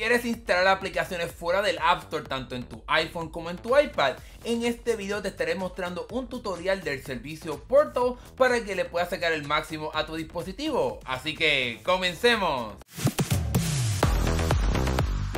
¿Quieres instalar aplicaciones fuera del App Store tanto en tu iPhone como en tu iPad? En este video te estaré mostrando un tutorial del servicio Portal para que le puedas sacar el máximo a tu dispositivo. Así que comencemos.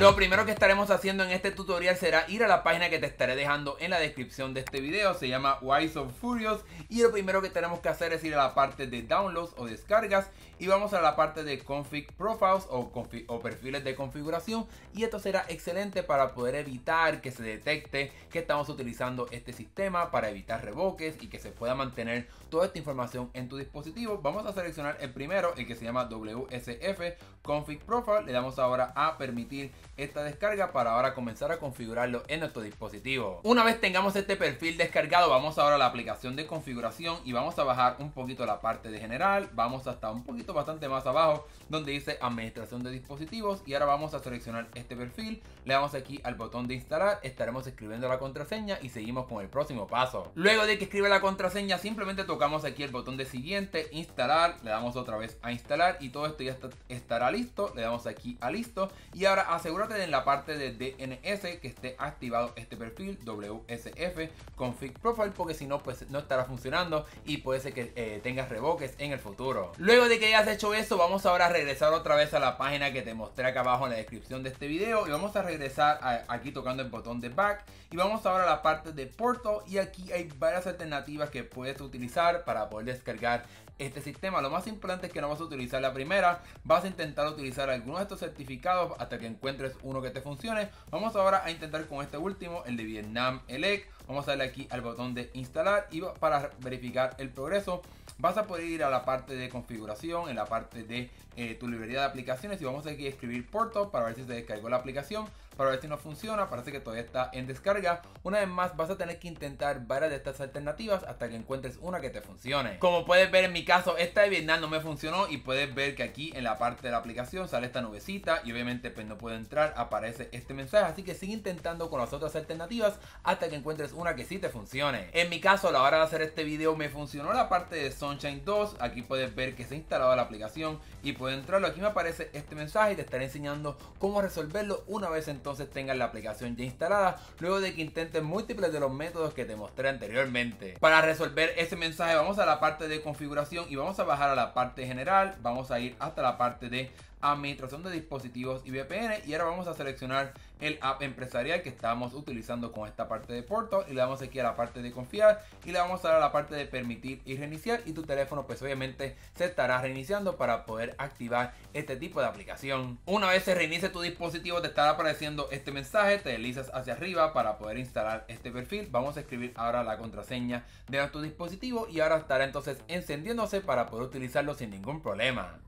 Lo primero que estaremos haciendo en este tutorial será ir a la página que te estaré dejando en la descripción de este video. Se llama Why So Furious. Y lo primero que tenemos que hacer es ir a la parte de downloads o descargas. Y vamos a la parte de config profiles o, o perfiles de configuración. Y esto será excelente para poder evitar que se detecte que estamos utilizando este sistema. Para evitar revoques y que se pueda mantener toda esta información en tu dispositivo. Vamos a seleccionar el primero, el que se llama WSF Config Profile. Le damos ahora a permitir esta descarga para ahora comenzar a configurarlo en nuestro dispositivo. Una vez tengamos este perfil descargado, vamos ahora a la aplicación de configuración y vamos a bajar un poquito la parte de general. Vamos hasta un poquito bastante más abajo donde dice administración de dispositivos y ahora vamos a seleccionar este perfil. Le damos aquí al botón de instalar, estaremos escribiendo la contraseña y seguimos con el próximo paso. Luego de que escribe la contraseña, simplemente tocamos aquí el botón de siguiente, instalar, le damos otra vez a instalar y todo esto ya estará listo. Le damos aquí a listo y ahora aseguramos en la parte de DNS que esté activado este perfil WSF config profile porque si no pues no estará funcionando y puede ser que eh, tengas revoques en el futuro. Luego de que hayas hecho eso vamos ahora a regresar otra vez a la página que te mostré acá abajo en la descripción de este video y vamos a regresar aquí tocando el botón de back y vamos ahora a la parte de Portal y aquí hay varias alternativas que puedes utilizar para poder descargar este sistema. Lo más importante es que no vas a utilizar la primera, vas a intentar utilizar algunos de estos certificados hasta que encuentres uno que te funcione. Vamos ahora a intentar con este último, el de Vietnam Elec. Vamos a darle aquí al botón de instalar y para verificar el progreso vas a poder ir a la parte de configuración, en la parte de eh, tu librería de aplicaciones y vamos a escribir Portal para ver si se descargó la aplicación, para ver si no funciona, parece que todavía está en descarga. Una vez más vas a tener que intentar varias de estas alternativas hasta que encuentres una que te funcione. Como puedes ver en mi caso, esta de Vietnam no me funcionó y puedes ver que aquí en la parte de la aplicación sale esta nubecita y obviamente pues no puedo entrar, aparece este mensaje, así que sigue intentando con las otras alternativas hasta que encuentres una que sí te funcione. En mi caso, a la hora de hacer este video me funcionó la parte de Sunshine 2, aquí puedes ver que se ha instalado la aplicación y puedo entrarlo, aquí me aparece este mensaje y te estaré enseñando cómo resolverlo una vez entonces tengas la aplicación ya instalada, luego de que intentes múltiples de los métodos que te mostré anteriormente. Para resolver ese mensaje vamos a la parte de configuración y vamos a bajar a la parte general, vamos a ir hasta la parte de administración de dispositivos y VPN y ahora vamos a seleccionar el app empresarial que estamos utilizando con esta parte de Portal y le damos aquí a la parte de confiar y le vamos a dar a la parte de permitir y reiniciar y tu teléfono pues obviamente se estará reiniciando para poder activar este tipo de aplicación. Una vez se reinicie tu dispositivo te estará apareciendo este mensaje, te deslizas hacia arriba para poder instalar este perfil. Vamos a escribir ahora la contraseña de nuestro dispositivo y ahora estará entonces encendiéndose para poder utilizarlo sin ningún problema.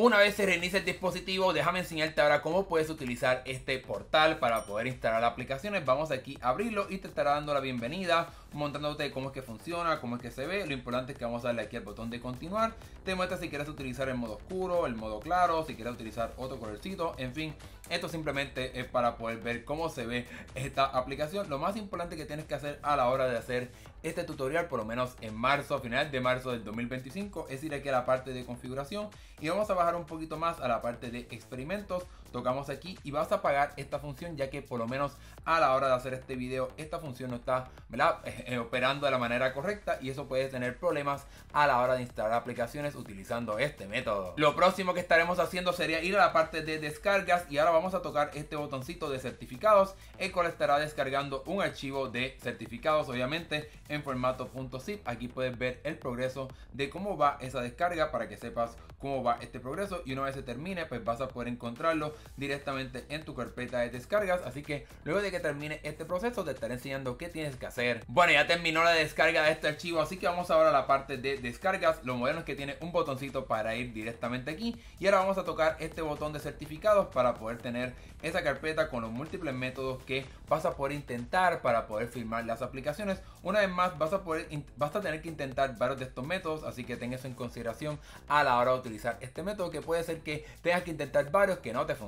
Una vez se reinicia el dispositivo, déjame enseñarte ahora cómo puedes utilizar este portal para poder instalar aplicaciones. Vamos aquí a abrirlo y te estará dando la bienvenida, mostrándote cómo es que funciona, cómo es que se ve. Lo importante es que vamos a darle aquí al botón de continuar. Te muestra si quieres utilizar el modo oscuro, el modo claro, si quieres utilizar otro colorcito, en fin. Esto simplemente es para poder ver cómo se ve esta aplicación. Lo más importante que tienes que hacer a la hora de hacer este tutorial, por lo menos en marzo, final de marzo del 2025, es ir aquí a la parte de configuración y vamos a bajar un poquito más a la parte de experimentos. Tocamos aquí y vas a apagar esta función ya que por lo menos a la hora de hacer este video esta función no está eh, operando de la manera correcta y eso puede tener problemas a la hora de instalar aplicaciones utilizando este método. Lo próximo que estaremos haciendo sería ir a la parte de descargas y ahora vamos a tocar este botoncito de certificados el cual estará descargando un archivo de certificados obviamente en formato .zip. Aquí puedes ver el progreso de cómo va esa descarga para que sepas cómo va este progreso y una vez se termine pues vas a poder encontrarlo directamente en tu carpeta de descargas. Así que luego de que termine este proceso te estaré enseñando qué tienes que hacer. Bueno ya terminó la descarga de este archivo así que vamos ahora a la parte de descargas. Lo moderno es que tiene un botoncito para ir directamente aquí. Y ahora vamos a tocar este botón de certificados para poder tener esa carpeta con los múltiples métodos que vas a poder intentar para poder firmar las aplicaciones. Una vez más vas a poder vas a tener que intentar varios de estos métodos así que ten eso en consideración a la hora de utilizar este método que puede ser que tengas que intentar varios que no te funcionen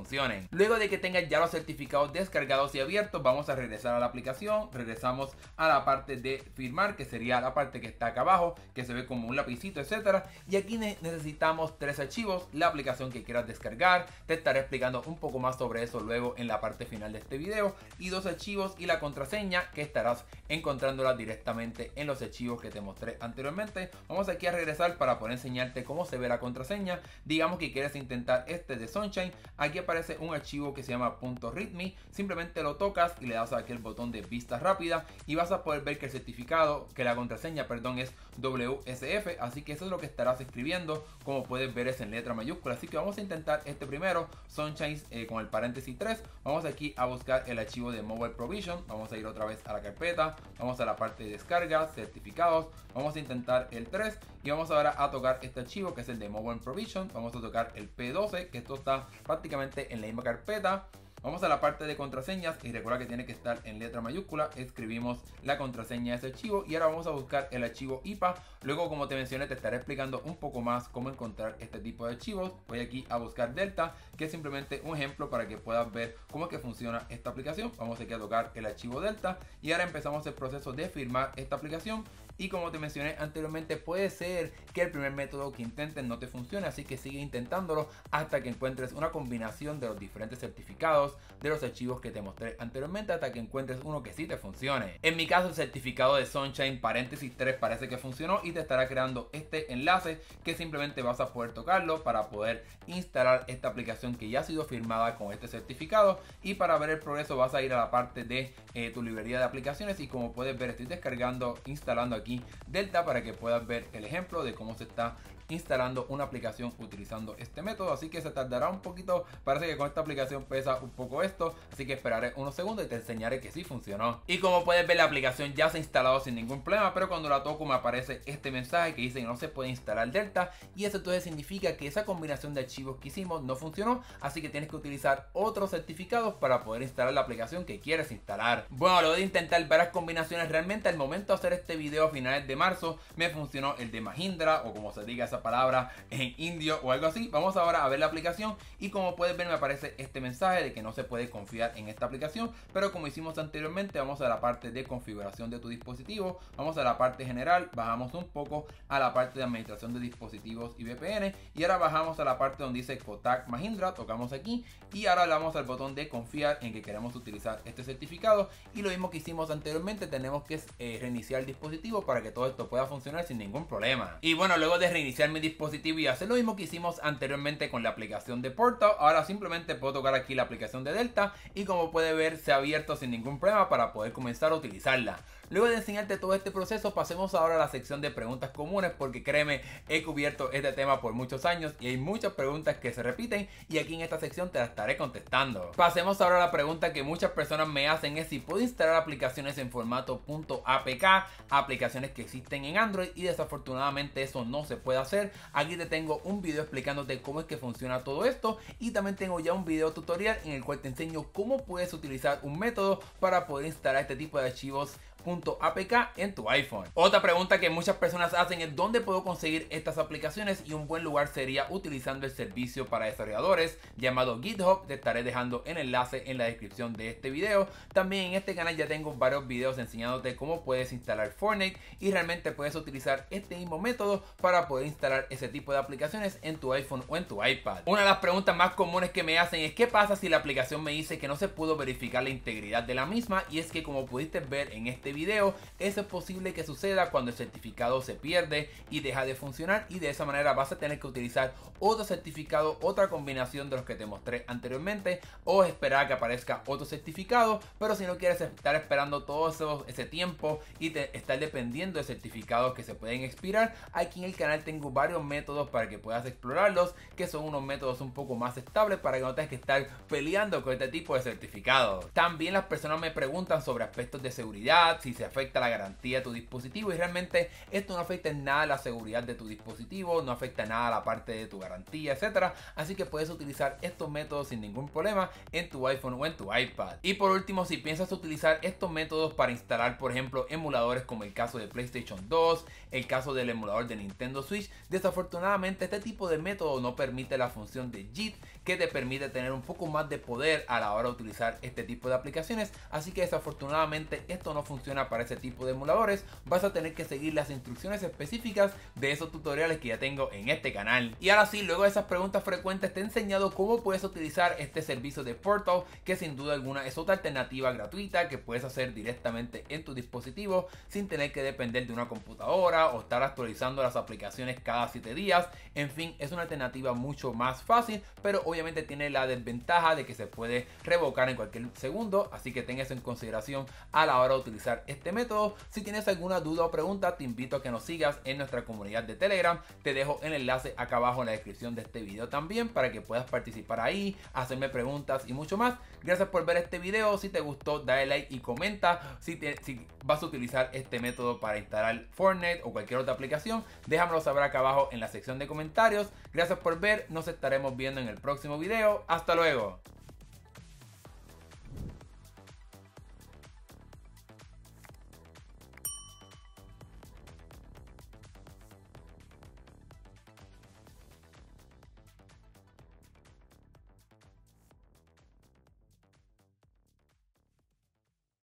Luego de que tengas ya los certificados descargados y abiertos, vamos a regresar a la aplicación, regresamos a la parte de firmar, que sería la parte que está acá abajo, que se ve como un lapicito, etcétera. Y aquí necesitamos tres archivos, la aplicación que quieras descargar, te estaré explicando un poco más sobre eso luego en la parte final de este video, y dos archivos y la contraseña que estarás encontrándola directamente en los archivos que te mostré anteriormente. Vamos aquí a regresar para poder enseñarte cómo se ve la contraseña. Digamos que quieres intentar este de Sunshine, aquí aparece un archivo que se llama .readme, simplemente lo tocas y le das aquí el botón de vista rápida y vas a poder ver que el certificado, que la contraseña, perdón, es WSF, así que eso es lo que estarás escribiendo, como puedes ver es en letra mayúscula, así que vamos a intentar este primero, Sunshine eh, con el paréntesis 3, vamos aquí a buscar el archivo de Mobile Provision, vamos a ir otra vez a la carpeta, vamos a la parte de descarga, certificados, vamos a intentar el 3 y vamos ahora a tocar este archivo que es el de Mobile Provision, vamos a tocar el P12, que esto está prácticamente en la misma carpeta, Vamos a la parte de contraseñas y recuerda que tiene que estar en letra mayúscula. Escribimos la contraseña de ese archivo y ahora vamos a buscar el archivo IPA. Luego, como te mencioné, te estaré explicando un poco más cómo encontrar este tipo de archivos. Voy aquí a buscar Delta, que es simplemente un ejemplo para que puedas ver cómo es que funciona esta aplicación. Vamos aquí a tocar el archivo Delta y ahora empezamos el proceso de firmar esta aplicación. Y como te mencioné anteriormente, puede ser que el primer método que intentes no te funcione, así que sigue intentándolo hasta que encuentres una combinación de los diferentes certificados de los archivos que te mostré anteriormente hasta que encuentres uno que sí te funcione. En mi caso, el certificado de Sunshine paréntesis 3 parece que funcionó y te estará creando este enlace que simplemente vas a poder tocarlo para poder instalar esta aplicación que ya ha sido firmada con este certificado y para ver el progreso vas a ir a la parte de eh, tu librería de aplicaciones y como puedes ver estoy descargando, instalando aquí Delta para que puedas ver el ejemplo de cómo se está instalando una aplicación utilizando este método. Así que se tardará un poquito. Parece que con esta aplicación pesa un poco esto. Así que esperaré unos segundos y te enseñaré que sí funcionó. Y como puedes ver la aplicación ya se ha instalado sin ningún problema. Pero cuando la toco me aparece este mensaje que dice que no se puede instalar Delta. Y eso entonces significa que esa combinación de archivos que hicimos no funcionó. Así que tienes que utilizar otros certificados para poder instalar la aplicación que quieres instalar. Bueno, luego de intentar varias combinaciones realmente al momento de hacer este video a de marzo me funcionó el de Mahindra o como se diga esa palabra en indio o algo así. Vamos ahora a ver la aplicación y como puedes ver me aparece este mensaje de que no se puede confiar en esta aplicación, pero como hicimos anteriormente vamos a la parte de configuración de tu dispositivo, vamos a la parte general, bajamos un poco a la parte de administración de dispositivos y VPN y ahora bajamos a la parte donde dice Kotak Mahindra, tocamos aquí y ahora le damos al botón de confiar en que queremos utilizar este certificado y lo mismo que hicimos anteriormente tenemos que eh, reiniciar el dispositivo para que todo esto pueda funcionar sin ningún problema. Y bueno, luego de reiniciar mi dispositivo y hacer lo mismo que hicimos anteriormente con la aplicación de Portal. Ahora simplemente puedo tocar aquí la aplicación de Delta y como puede ver se ha abierto sin ningún problema para poder comenzar a utilizarla. Luego de enseñarte todo este proceso, pasemos ahora a la sección de preguntas comunes porque créeme, he cubierto este tema por muchos años y hay muchas preguntas que se repiten y aquí en esta sección te las estaré contestando. Pasemos ahora a la pregunta que muchas personas me hacen es si puedo instalar aplicaciones en formato .apk, aplicaciones que existen en Android y desafortunadamente eso no se puede hacer. Aquí te tengo un video explicándote cómo es que funciona todo esto y también tengo ya un video tutorial en el cual te enseño cómo puedes utilizar un método para poder instalar este tipo de archivos .apk en tu iPhone. Otra pregunta que muchas personas hacen es dónde puedo conseguir estas aplicaciones y un buen lugar sería utilizando el servicio para desarrolladores llamado GitHub. Te estaré dejando el enlace en la descripción de este video. También en este canal ya tengo varios videos enseñándote cómo puedes instalar Fortnite y realmente puedes utilizar este mismo método para poder instalar ese tipo de aplicaciones en tu iPhone o en tu iPad. Una de las preguntas más comunes que me hacen es qué pasa si la aplicación me dice que no se pudo verificar la integridad de la misma y es que como pudiste ver en este video, eso es posible que suceda cuando el certificado se pierde y deja de funcionar y de esa manera vas a tener que utilizar otro certificado, otra combinación de los que te mostré anteriormente o esperar que aparezca otro certificado, pero si no quieres estar esperando todo ese tiempo y estar dependiendo de certificados que se pueden expirar, aquí en el canal tengo varios métodos para que puedas explorarlos, que son unos métodos un poco más estables para que no tengas que estar peleando con este tipo de certificados. También las personas me preguntan sobre aspectos de seguridad, si se afecta la garantía de tu dispositivo y realmente esto no afecta en nada la seguridad de tu dispositivo, no afecta en nada la parte de tu garantía, etcétera. Así que puedes utilizar estos métodos sin ningún problema en tu iPhone o en tu iPad. Y por último, si piensas utilizar estos métodos para instalar, por ejemplo, emuladores como el caso de PlayStation 2, el caso del emulador de Nintendo Switch, desafortunadamente este tipo de método no permite la función de JIT que te permite tener un poco más de poder a la hora de utilizar este tipo de aplicaciones. Así que desafortunadamente esto no funciona para ese tipo de emuladores. Vas a tener que seguir las instrucciones específicas de esos tutoriales que ya tengo en este canal. Y ahora sí, luego de esas preguntas frecuentes te he enseñado cómo puedes utilizar este servicio de Portal, que sin duda alguna es otra alternativa gratuita que puedes hacer directamente en tu dispositivo sin tener que depender de una computadora o estar actualizando las aplicaciones cada 7 días. En fin, es una alternativa mucho más fácil, pero obviamente tiene la desventaja de que se puede revocar en cualquier segundo, así que tengas en consideración a la hora de utilizar este método. Si tienes alguna duda o pregunta, te invito a que nos sigas en nuestra comunidad de Telegram. Te dejo el enlace acá abajo en la descripción de este video también para que puedas participar ahí, hacerme preguntas y mucho más. Gracias por ver este video. Si te gustó, dale like y comenta si, si vas a utilizar este método para instalar Fortnite o cualquier otra aplicación. Déjamelo saber acá abajo en la sección de comentarios. Gracias por ver. Nos estaremos viendo en el próximo video. Hasta luego.